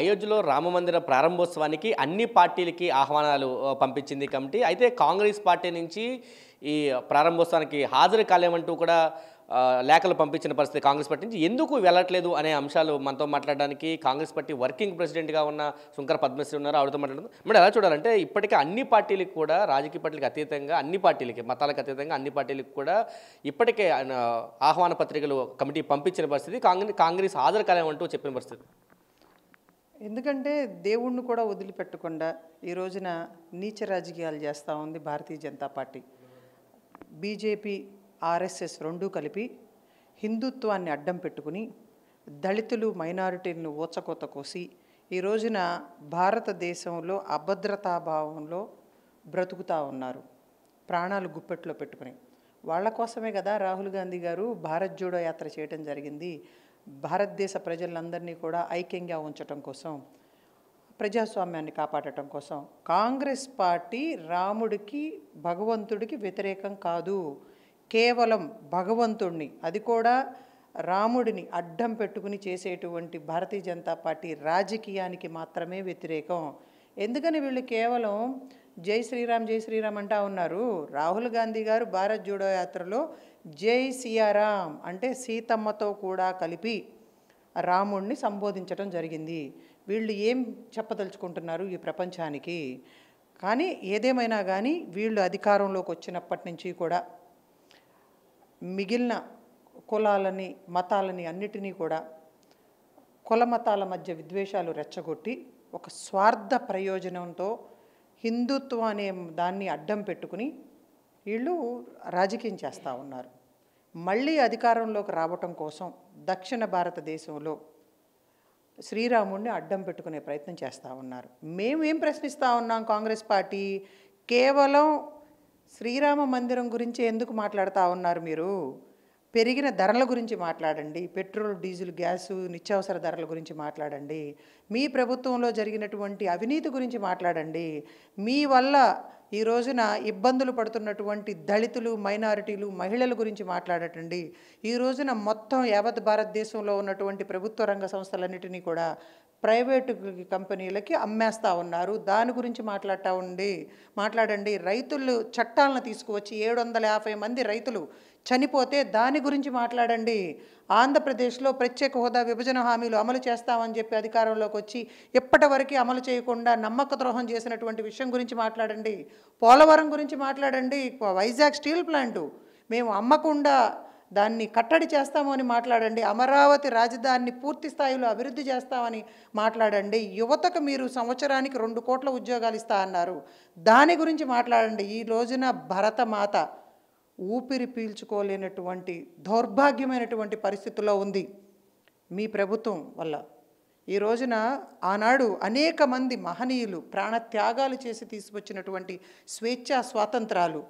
అయోధ్యలో రామమందిర ప్రారంభోత్సవానికి అన్ని పార్టీలకి ఆహ్వానాలు పంపించింది కమిటీ. అయితే కాంగ్రెస్ పార్టీ నుంచి ఈ ప్రారంభోత్సవానికి హాజరు కాలేమంటూ కూడా లేఖలు పంపించిన పరిస్థితి కాంగ్రెస్ పార్టీ నుంచి. ఎందుకు వెళ్ళట్లేదు అనే అంశాలు మనతో మాట్లాడడానికి కాంగ్రెస్ పార్టీ వర్కింగ్ ప్రెసిడెంట్గా ఉన్న శంకర పద్మశ్రీ ఉన్నారు. ఆవిడతో మాట్లాడుతుంది మరి ఎలా చూడాలంటే ఇప్పటికే అన్ని పార్టీలకు కూడా రాజకీయ పార్టీలకు అతీతంగా అన్ని పార్టీలకి మతాలకు అతీతంగా అన్ని పార్టీలకు కూడా ఇప్పటికే ఆహ్వాన పత్రికలు కమిటీ పంపించిన పరిస్థితి. కాంగ్రెస్ కాంగ్రెస్ హాజరు కాలేమంటూ చెప్పిన పరిస్థితి. ఎందుకంటే దేవుణ్ణి కూడా వదిలిపెట్టకుండా ఈ రోజున నీచ రాజకీయాలు చేస్తూ ఉంది Bharatiya Janata party. BJP RSS రెండూ కలిపి హిందుత్వాన్ని అడ్డం పెట్టుకుని దళితులు మైనారిటీలను ఊచకోత కోసి ఈ రోజున భారతదేశంలో అభద్రతాభావంలో బ్రతుకుతూ ఉన్నారు. ప్రాణాలు గుప్పెట్లో పెట్టుకుని. వాళ్ళ కోసమే కదా రాహుల్ గాంధీ గారు భారత్ జోడో యాత్ర చేయడం జరిగింది. భారతదేశ ప్రజలందరినీ కూడా ఐక్యంగా ఉంచటం కోసం ప్రజాస్వామ్యాన్ని కాపాడటం కోసం కాంగ్రెస్ పార్టీ రాముడికి భగవంతుడికి వ్యతిరేకం కాదు. కేవలం భగవంతుడిని అది కూడా రాముడిని అడ్డం పెట్టుకుని చేసేటువంటి భారతీయ జనతా పార్టీ రాజకీయానికి మాత్రమే వ్యతిరేకం. ఎందుకని వీళ్ళు కేవలం జై శ్రీరామ్ జై శ్రీరామ్ అంటా ఉన్నారు? రాహుల్ గాంధీ గారు భారత్ జోడో యాత్రలో జై సియారాం అంటే సీతమ్మతో కూడా కలిపి రాముణ్ణి సంబోధించడం జరిగింది. వీళ్ళు ఏం చెప్పదలుచుకుంటున్నారు ఈ ప్రపంచానికి? కానీ ఏదేమైనా కానీ వీళ్ళు అధికారంలోకి వచ్చినప్పటి నుంచి కూడా మిగిలిన కులాలని మతాలని అన్నిటినీ కూడా కుల మతాల మధ్య విద్వేషాలు రెచ్చగొట్టి ఒక స్వార్థ ప్రయోజనంతో హిందుత్వం అనే దాన్ని అడ్డం పెట్టుకుని వీళ్ళు రాజకీయం చేస్తూ ఉన్నారు. మళ్ళీ అధికారంలోకి రావటం కోసం దక్షిణ భారతదేశంలో శ్రీరాముడిని అడ్డం పెట్టుకునే ప్రయత్నం చేస్తూ ఉన్నారు. మేమేం ప్రశ్నిస్తూ ఉన్నాం కాంగ్రెస్ పార్టీ? కేవలం శ్రీరామ మందిరం గురించి ఎందుకు మాట్లాడుతూ ఉన్నారు మీరు? పెరిగిన ధరల గురించి మాట్లాడండి. పెట్రోల్ డీజిల్ గ్యాసు నిత్యావసర ధరల గురించి మాట్లాడండి. మీ ప్రభుత్వంలో జరిగినటువంటి అవినీతి గురించి మాట్లాడండి. మీ వల్ల ఈ రోజున ఇబ్బందులు పడుతున్నటువంటి దళితులు మైనారిటీలు మహిళల గురించి మాట్లాడటండి. ఈ రోజున మొత్తం యావత్ భారతదేశంలో ఉన్నటువంటి ప్రభుత్వ రంగ సంస్థలన్నిటినీ కూడా ప్రైవేటు కంపెనీలకి అమ్మేస్తూ ఉన్నారు. దాని గురించి మాట్లాడుతూ ఉండి మాట్లాడండి. రైతులు చట్టాలను తీసుకువచ్చి ఏడు వందల యాభై మంది రైతులు చనిపోతే దాని గురించి మాట్లాడండి. ఆంధ్రప్రదేశ్లో ప్రత్యేక హోదా విభజన హామీలు అమలు చేస్తామని చెప్పి అధికారంలోకి వచ్చి ఇప్పటివరకు అమలు చేయకుండా నమ్మక ద్రోహం చేసినటువంటి విషయం గురించి మాట్లాడండి. పోలవరం గురించి మాట్లాడండి. వైజాగ్ స్టీల్ ప్లాంటు మేము అమ్మకుండా దాన్ని కట్టడి చేస్తాము అని మాట్లాడండి. అమరావతి రాజధానిని పూర్తి స్థాయిలో అభివృద్ధి చేస్తామని మాట్లాడండి. యువతకు మీరు సంవత్సరానికి రెండు కోట్ల ఉద్యోగాలు ఇస్తా అన్నారు. దాని గురించి మాట్లాడండి. ఈ రోజున భరతమాత ఊపిరి పీల్చుకోలేనటువంటి దౌర్భాగ్యమైనటువంటి పరిస్థితుల్లో ఉంది మీ ప్రభుత్వం వల్ల. ఈ రోజున ఆనాడు అనేక మంది మహనీయులు ప్రాణత్యాగాలు చేసి తీసుకొచ్చినటువంటి స్వేచ్ఛా స్వాతంత్రాలు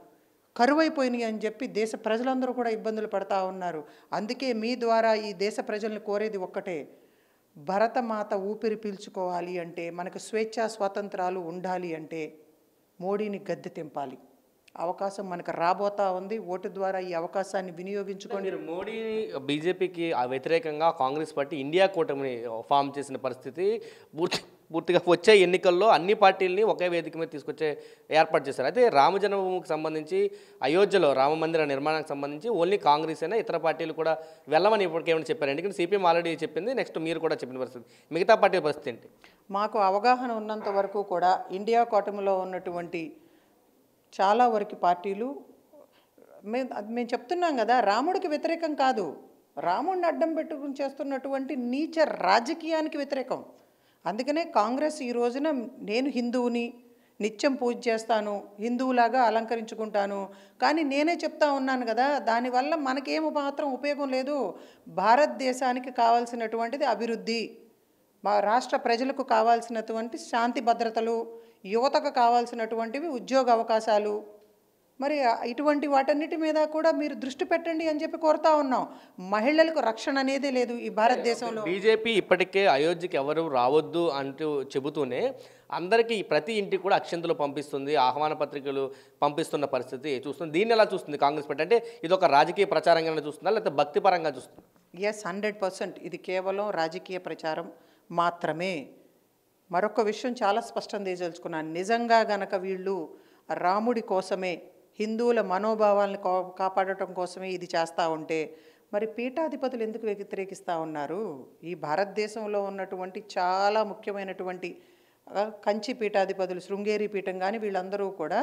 కరువైపోయినాయి అని చెప్పి దేశ ప్రజలందరూ కూడా ఇబ్బందులు పడతా ఉన్నారు. అందుకే మీ ద్వారా ఈ దేశ ప్రజల్ని కోరేది ఒక్కటే భరతమాత ఊపిరి పీల్చుకోవాలి అంటే మనకు స్వేచ్ఛా స్వాతంత్రాలు ఉండాలి అంటే మోడీని గద్దె తెంపాలి. అవకాశం మనకు రాబోతా ఉంది. ఓటు ద్వారా ఈ అవకాశాన్ని వినియోగించుకొని మీరు మోడీ బీజేపీకి వ్యతిరేకంగా కాంగ్రెస్ పార్టీ ఇండియా కూటమిని ఫామ్ చేసిన పరిస్థితి పూర్తి పూర్తిగా వచ్చే ఎన్నికల్లో అన్ని పార్టీలని ఒకే వేదిక మీద తీసుకొచ్చే ఏర్పాటు చేశారు. అయితే రామ జన్మభూమికి సంబంధించి అయోధ్యలో రామ మందిర నిర్మాణానికి సంబంధించి ఓన్లీ కాంగ్రెస్ అయినా ఇతర పార్టీలు కూడా వెళ్ళమని ఇప్పటికేమైనా చెప్పారు? ఎందుకంటే సిపిఎం ఆల్రెడీ చెప్పింది నెక్స్ట్ మీరు కూడా చెప్పిన పరిస్థితి. మిగతా పార్టీ పరిస్థితి ఏంటి? మాకు అవగాహన ఉన్నంత వరకు కూడా ఇండియా కూటమిలో ఉన్నటువంటి చాలా వరకు పార్టీలు మేము మేము చెప్తున్నాం కదా రాముడికి వ్యతిరేకం కాదు. రాముడిని అడ్డం పెట్టుకుని చేస్తున్నటువంటి నీచ రాజకీయానికి వ్యతిరేకం. అందుకనే కాంగ్రెస్ ఈ రోజున నేను హిందువుని నిత్యం పూజ చేస్తాను హిందువులాగా అలంకరించుకుంటాను. కానీ నేనే చెప్తా ఉన్నాను కదా దానివల్ల మనకేం మాత్రం ఉపయోగం లేదు. భారతదేశానికి కావాల్సినటువంటిది అభివృద్ధి. మా రాష్ట్ర ప్రజలకు కావాల్సినటువంటి శాంతి భద్రతలు యువతకు కావాల్సినటువంటివి ఉద్యోగ అవకాశాలు. మరి ఇటువంటి వాటన్నిటి మీద కూడా మీరు దృష్టి పెట్టండి అని చెప్పి కోరుతా ఉన్నాం. మహిళలకు రక్షణ అనేది లేదు ఈ భారతదేశంలో. బీజేపీ ఇప్పటికే అయోధ్యకి ఎవరు రావద్దు అంటూ చెబుతూనే అందరికీ ప్రతి ఇంటికి కూడా అక్షంతలు పంపిస్తుంది ఆహ్వాన పత్రికలు పంపిస్తున్న పరిస్థితి చూస్తుంది. దీన్ని ఎలా చూస్తుంది కాంగ్రెస్ పార్టీ? అంటే ఇది ఒక రాజకీయ ప్రచారంగా చూస్తుందా లేకపోతే భక్తిపరంగా చూస్తుంది? ఎస్ హండ్రెడ్ పర్సెంట్ ఇది కేవలం రాజకీయ ప్రచారం మాత్రమే. మరొక విషయం చాలా స్పష్టం చేయదలుచుకున్నాను నిజంగా గనక వీళ్ళు రాముడి కోసమే హిందువుల మనోభావాలను కాపాడటం కోసమే ఇది చేస్తూ ఉంటే మరి పీఠాధిపతులు ఎందుకు వ్యతిరేకిస్తూ ఉన్నారు? ఈ భారతదేశంలో ఉన్నటువంటి చాలా ముఖ్యమైనటువంటి కంచి పీఠాధిపతులు శృంగేరి పీఠం కానీ వీళ్ళందరూ కూడా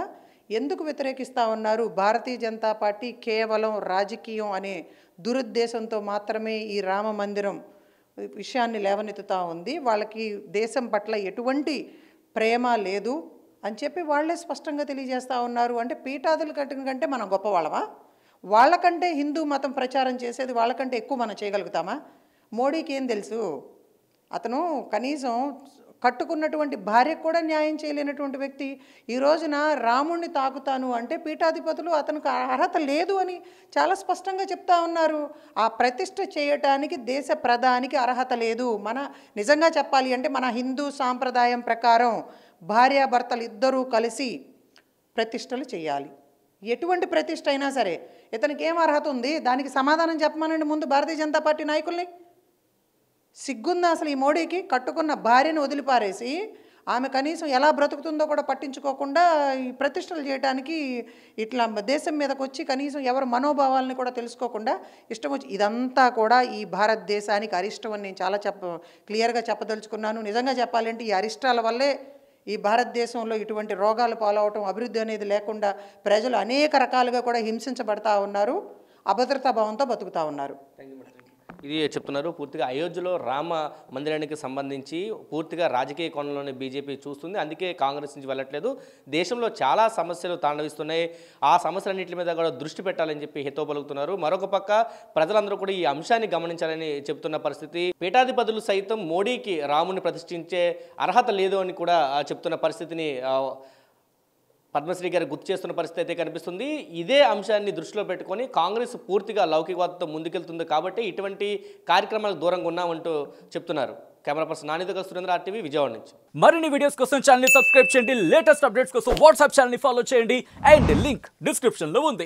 ఎందుకు వ్యతిరేకిస్తూ ఉన్నారు? భారతీయ జనతా పార్టీ కేవలం రాజకీయం అనే దురుద్దేశంతో మాత్రమే ఈ రామ మందిరం విషయాన్ని లేవనెత్తుతూ ఉంది. వాళ్ళకి దేశం పట్ల ఎటువంటి ప్రేమ లేదు అని చెప్పి వాళ్ళే స్పష్టంగా తెలియజేస్తూ ఉన్నారు. అంటే పీఠాదుల కట్టిన కంటే మనం గొప్పవాళ్ళమా? వాళ్ళకంటే హిందూ మతం ప్రచారం చేసేది వాళ్ళకంటే ఎక్కువ మనం చేయగలుగుతామా? మోడీకి ఏం తెలుసు? అతను కనీసం కట్టుకున్నటువంటి భార్యకు కూడా న్యాయం చేయలేనటువంటి వ్యక్తి. ఈ రోజున రాముణ్ణి తాకుతాను అంటే పీఠాధిపతులు అతనికి అర్హత లేదు అని చాలా స్పష్టంగా చెప్తా ఉన్నారు. ఆ ప్రతిష్ట చేయటానికి దేశ ప్రధానికి అర్హత లేదు. మన నిజంగా చెప్పాలి అంటే మన హిందూ సాంప్రదాయం ప్రకారం భార్యాభర్తలు ఇద్దరూ కలిసి ప్రతిష్టలు చేయాలి. ఎటువంటి ప్రతిష్ట అయినా సరే ఇతనికి ఏం అర్హత ఉంది? దానికి సమాధానం చెప్పమనండి ముందు భారతీయ జనతా పార్టీ నాయకుల్ని. సిగ్గుందా అసలు ఈ మోడీకి? కట్టుకున్న భార్యను వదిలిపారేసి ఆమె కనీసం ఎలా బ్రతుకుతుందో కూడా పట్టించుకోకుండా ఈ ప్రతిష్టలు చేయడానికి ఇట్లా దేశం మీదకి వచ్చి కనీసం ఎవరి మనోభావాలని కూడా తెలుసుకోకుండా ఇష్టం వచ్చి ఇదంతా కూడా ఈ భారతదేశానికి అరిష్టం అని నేను చాలా చెప్ప క్లియర్గా చెప్పదలుచుకున్నాను. నిజంగా చెప్పాలంటే ఈ అరిష్టాల వల్లే ఈ భారతదేశంలో ఇటువంటి రోగాలు పాలవటం అభివృద్ధి అనేది లేకుండా ప్రజలు అనేక రకాలుగా కూడా హింసించబడతా ఉన్నారు. అభద్రతా భావంతో బతుకుతా ఉన్నారు. ఇది చెప్తున్నారు. పూర్తిగా అయోధ్యలో రామ మందిరానికి సంబంధించి పూర్తిగా రాజకీయ కోణంలోనే బీజేపీ చూస్తుంది. అందుకే కాంగ్రెస్ నుంచి వెళ్ళట్లేదు. దేశంలో చాలా సమస్యలు తాండవిస్తున్నాయి. ఆ సమస్యలన్నింటి మీద కూడా దృష్టి పెట్టాలని చెప్పి హితో పలుకుతున్నారు. మరొక పక్క ప్రజలందరూ కూడా ఈ అంశాన్ని గమనించాలని చెప్తున్న పరిస్థితి. పీఠాధిపతులు సైతం మోడీకి రాముని ప్రతిష్ఠించే అర్హత లేదు అని కూడా చెప్తున్న పరిస్థితిని పద్మశ్రీ గారు గుర్తు చేస్తున్న పరిస్థితి అయితే కనిపిస్తుంది. ఇదే అంశాన్ని దృష్టిలో పెట్టుకొని కాంగ్రెస్ పూర్తిగా లౌకికవాదంతో ముందుకెళ్తుంది కాబట్టి ఇటువంటి కార్యక్రమాలకు దూరంగా ఉన్నామంటూ చెప్తున్నారు. కెమెరా పర్సన్ నానిదగా సురేంద్ర ఆర్టీవీ విజయవాడ నుంచి. మరిన్ని వీడియోస్ కోసం ఛానల్ సబ్స్క్రైబ్ చేయండి. లేటెస్ట్ అప్డేట్స్ కోసం వాట్సాప్ ఛానల్ ఫాలో చేయండి. అండ్ లింక్ డిస్క్రిప్షన్లో ఉంది.